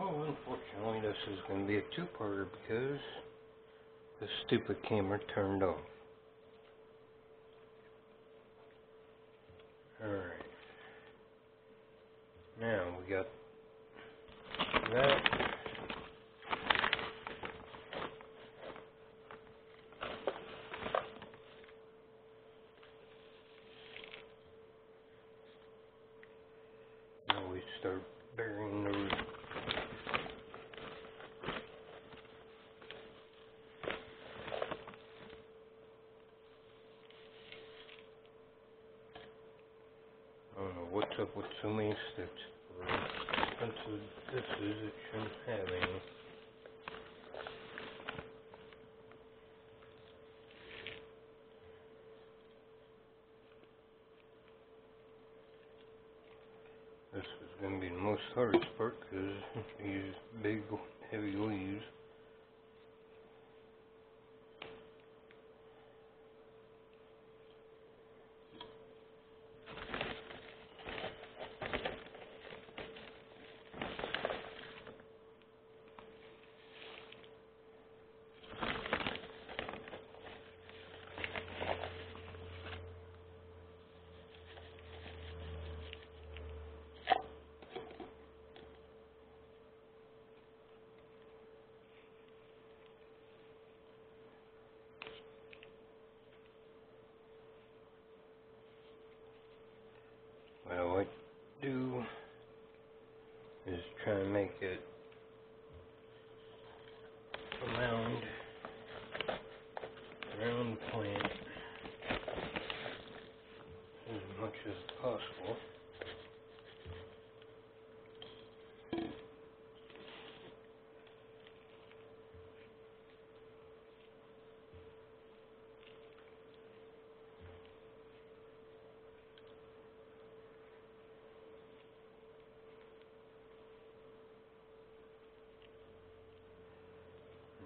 Oh, unfortunately, this is going to be a two-parter because the stupid camera turned off. Alright. Now, we got that. Now we start burying up with so many steps. Expensive this is, it shouldn't have any. This is going to be the most hardest part because these big, heavy leaves. What I do is try and make it a mound around the plant as much as possible.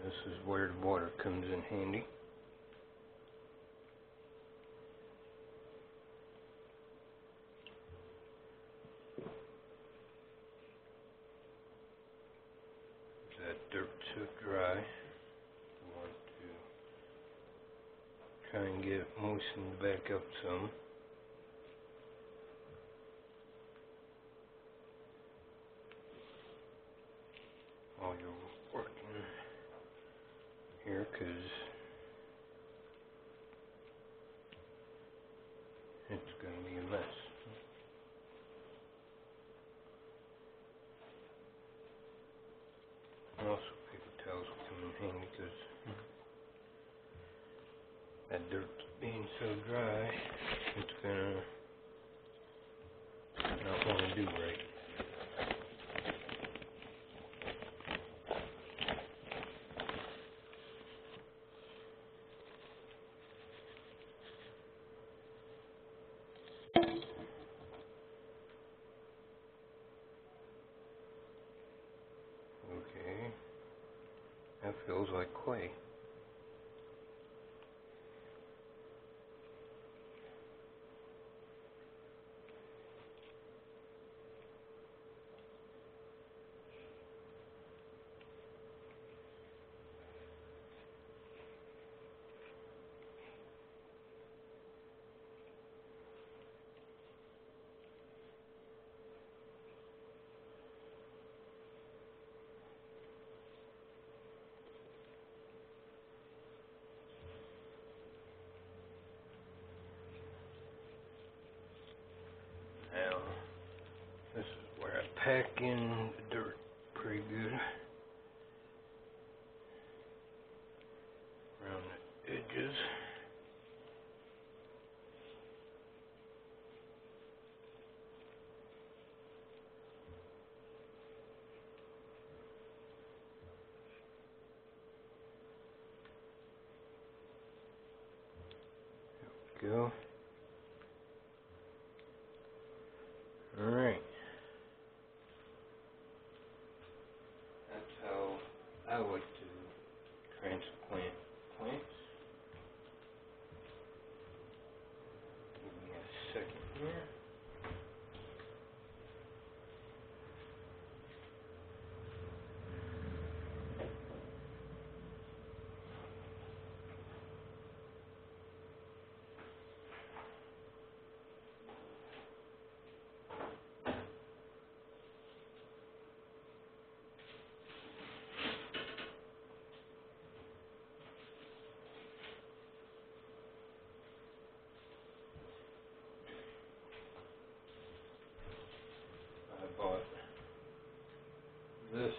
This is where the water comes in handy. That dirt's so dry. I want to try and get it moistened back up some. Working here because it's going to be a mess. And also, paper towels will come in handy because that dirt being so dry, it's going to not want to do right. Okay. That feels like clay. Now, this is where I pack in the dirt pretty good. Around the edges. There we go. Alright. That's how I like to transplant plants. Give me a second here. this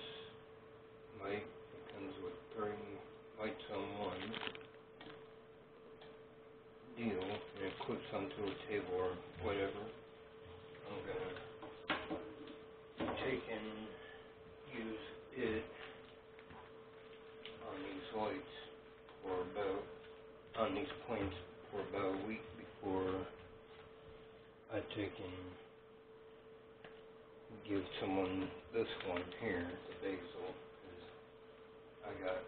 mic it comes with three lights on one deal and it clips onto a table or whatever. I'm gonna take and use it on these lights for about on these planes for about a week before I take and give someone this one here, the basil, 'cause I got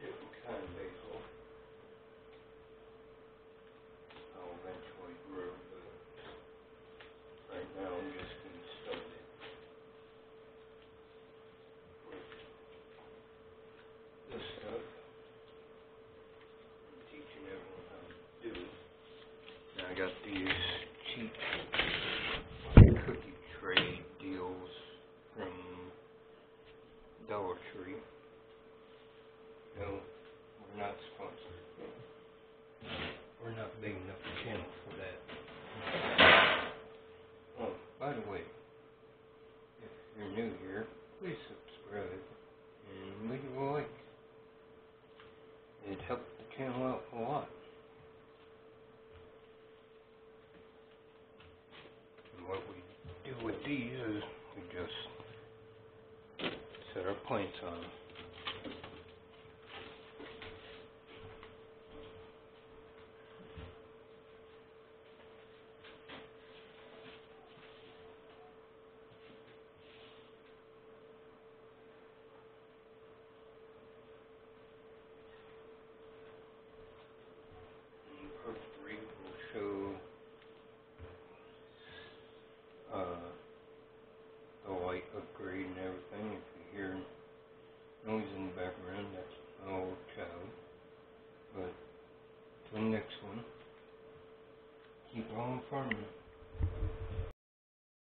different kind of basil. I'll eventually grow, but right now I'm just getting started. with This stuff. I'm teaching everyone how to do it. And I got these cheap cookie tray deals from Dollar Tree. No, we're not sponsored. We're not big enough channel for that. Oh, by the way, if you're new here, please subscribe and leave a like. It'd help the channel out a lot. And what we do with these is we just our on But